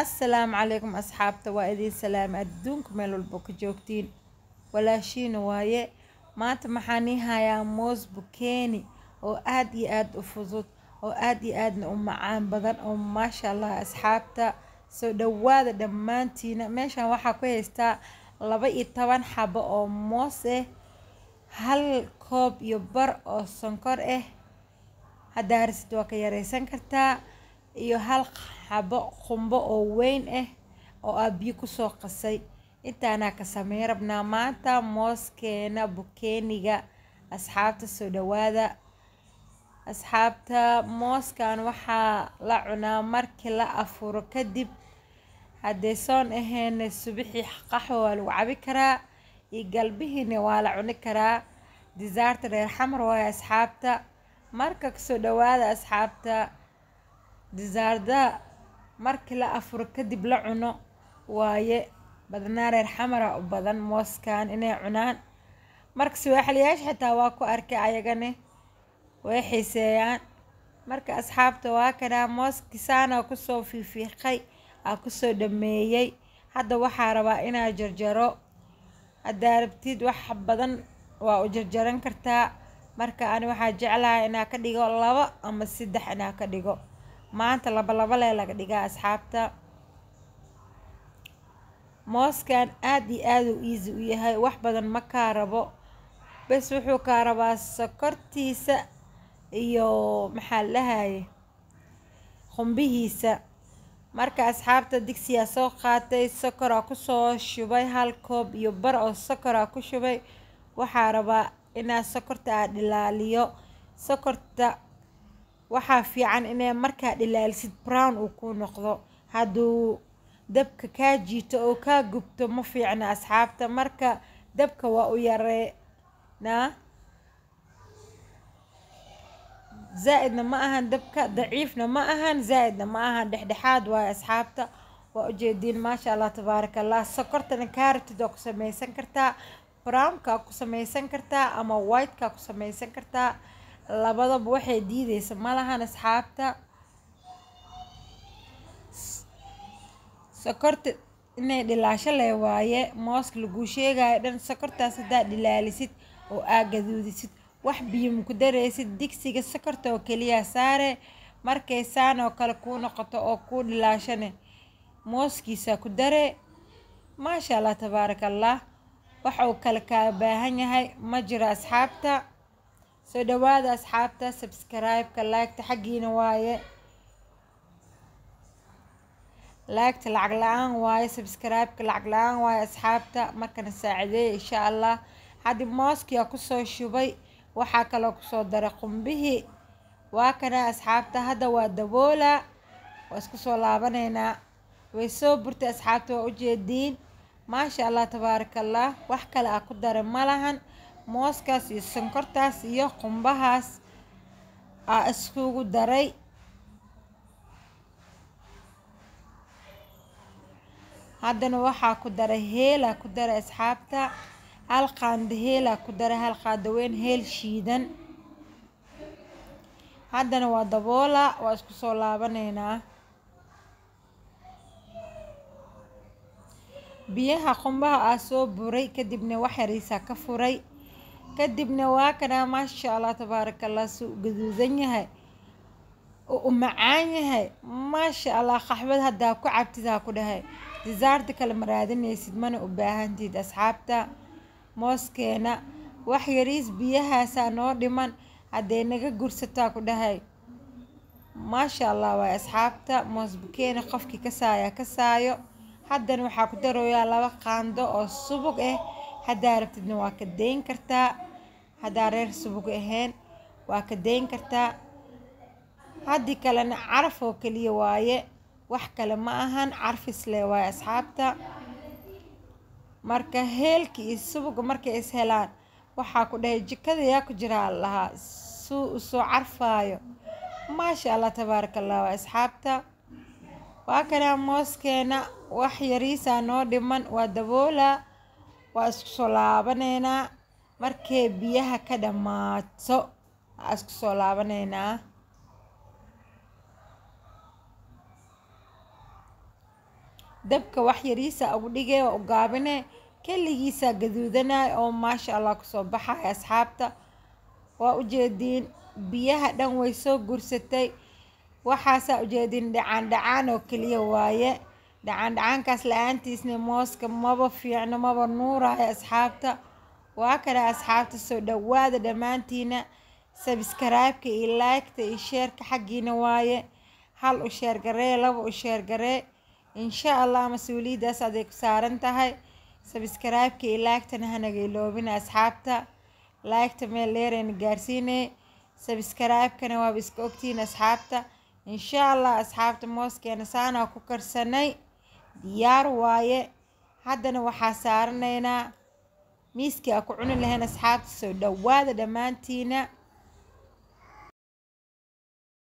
assalaamu calaykum asxaabta. Waa idiin salaama adduunka meel walba ka joogtiin. Walaashiina waaye. Maanta maxaan ii hayaa moos bukeeni oo aad iyo aad u fudud oo aad iyo aadna u macaan badan. Oo maasha allah asxaabta soo dhawaada dhammaantiina. Meeshan waxaa ku haystaa laba iyo toban xabo oo moos ah hal koob iyo bar oo sonkor ah haddaa rasid waa ka yareysan kartaa iyo hal xabo qumbo oo weyn ah oo aa biyo ku soo qasay. Intaanaa ka sameyn rabnaa maanta mooskeena bukeeniga asxaabta soo dhawaada asxaabta mooskan waxaa la cunaa markii la afuro kadib haddee soon aheena subixii qaxwo waa lagu cabi karaa iyo galbihiina waa la cuni karaa. Disaarta reer xamar waaye asxaabta. Marka ka soo dhawaada asxaabta disaarda markii la afuro kadib la cuno waaye badnaa reer xamara u badan mooskan inay cunaan. Marka suwaaxliyaasha xitaa waa ku arkay ayagane way xiiseeyaan. Marka asxaabta waa kanaa mooskisaana ku soo fiifiiqay aa ku soo dhameeyey hadda waxaa rabaa inaa jarjaro. Haddaa rabtid wax badan waa u jarjaran kartaa. Marka ani waxaa jeclahay inaa ka dhigo labo ama saddex inaa ka dhigo maanta laba laba lee laga dhigaa asxaabta. Mooskan aada iyo aada u easy u yahay wax badan ma kaa rabo. Bes wuxuu kaa rabaa sokortiisa iyo maxaa la dhahaye qumbihiisa marka asxaabta digsiyaa soo qaatay sokoraa ku soo shubay hal koob iyo bar oo sokoraa ku shubay. Waxaa rabaa inaa sokorta aa dhilaaliyo. Sokorta waxaa fiican inay markaa dhilaalisid brown uu ku noqdo. Hadduu dabka kaa jiito oo kaa gubto ma fiicna asxaabta. Marka dabka waa u yareenaa zaa-idna ma ahan dabka daciifna ma ahan. Zaa-idna ma ahan dhexdhexaad waayo asxaabta. Waa ujeediin maasha allah tabaaraka allah sokortana kaa rabtid waa ku sameysan kartaa. Brownkaa ku sameysan kartaa ama whitekaa ku sameysan kartaa labadaba waxay diideysa. Malahan asxaabta. Sokorta inay dhilaasho leh waaye mooska laguu sheegayo dhan sokortaas haddaa dhilaalisid oo aa gaduudisid wax biyo maku dareysid digsiga sokorta oo keliya saare markay saan oo kale kuu noqoto oo kuu dhilaashane mooskiisa ku dare? Maasha allah tabaaraka allah waxa uu kale kaa baahan yahay. Ma jiro asxaabta soo dhawaada asxaabta subscribe-ka laagta xaggiina waaye. Laagta lacag la'aan waaye subscribe-ka lacag la'aan waaye asxaabta markana saacideeya insha allah haddi mooskiyaa ku soo shubay waxaa kaloo ku soo daray qumbihii waa kana asxaabta hadda waa daboola. Waa isku soo laabaneynaa way soo burtay asxaabta waa ujeediin maasha allah tabaaraka allah wax kale ah ku daray malahan mooskaas iyo sonkortaas iyo qumbahaas aa iskugu daray. Haddana waxaa ku daray heelaa ku daray asxaabta hal qaando heelaa ku daray hal qaando weyn heel shiidan. Haddana waa daboola waa isku soo laabaneynaa biyaha qumbaha aa soo buray kadibna wax yariisaa ka furay kadibna waa kanaa maasha allah tabaaraka allah suu gaduudan yahay oo u macaan yahay. Maasha allah qaxbad haddaa ku cabtid haa ku dhahay. Disaarta kale ma raadinaysid mana u baahantid asxaabta mooskeena wax yariis biyahaasaa noo dhiman hadday naga gursataa ku dhahay. Maasha allah waay asxaabta moos bukeena qofkii kasaayaa kasaayo haddana waxaa ku darooyaa laba qaando oo subug ah haddaa rabtidna waa ka dayn kartaa haddaa reer subug ahayn waa ka dayn kartaa haddii kalena caraf oo keliya waaye wax kale ma ahan carfis leh waaye asxaabta. Marka heelka iyo subuga markay is helaan waxaa ku dhahay jikada yaa ku jiraa lahaa suu u soo carfaayo. Maasha allah tabaaraka allah waa asxaabta. Waa kanaa mooskeena wax yariisaa noo dhiman waa daboola waa isku soo laabaneynaa markay biyaha ka dhammaato? Waa isku soo laabaneynaa dabka wax yariisa ugu dhigee oo gaabine keligiisa gaduudanaya oo maasha allah ku soo baxaya asxaabta. Waa ujeediin biyaha dhan way soo gursatay waxaasaa ujeediin dhacaan dhacaan oo keliya waaye. Dhacaan dhacaankaas la'aantiisna mooska maba fiicno maba nuuraya asxaabta waa kana asxaabta soo dhawaada dhammaantiina. Sabskaraibka iyo laagta iyo sheerka xaggiina waaye. Hal u sheergaree laba u sheergaree insha allah mas'uuliyaddaas aday ku saaran tahay. Sabskaraibka iyo laagtana hanaga iloobina asxaabta. Laagta meel dheerayna gaarsiinay sabskaraibkana waaba iska ogtihiin asxaabta. Insha allah asxaabta mooskeena saanaa ku karsanay. Diyaar waaye. Haddana waxaa saaranaynaa miiskii aa ku cuni lahayn asxaabta soo dhawaada dhammaantiina